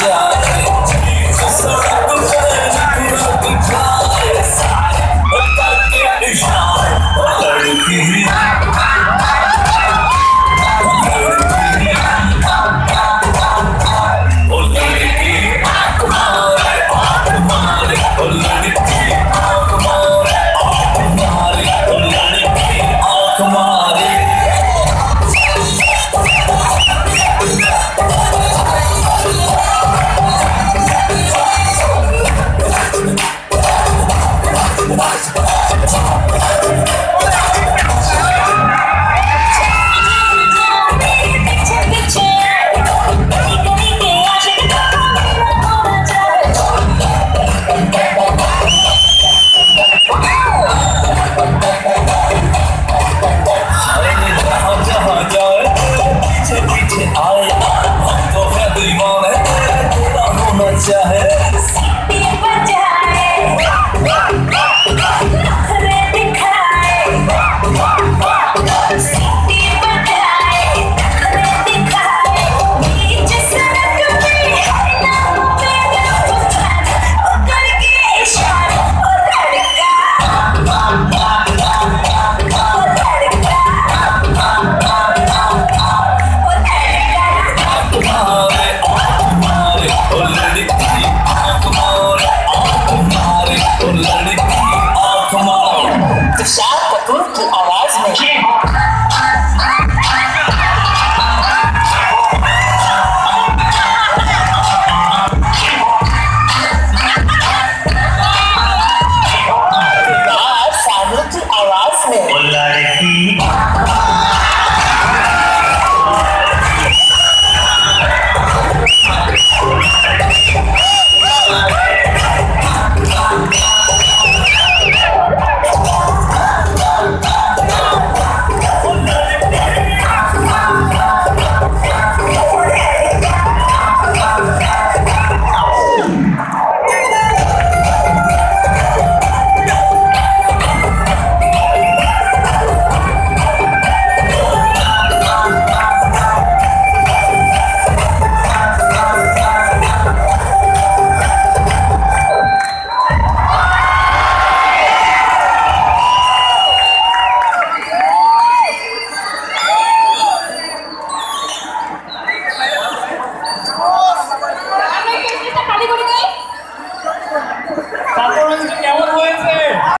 down.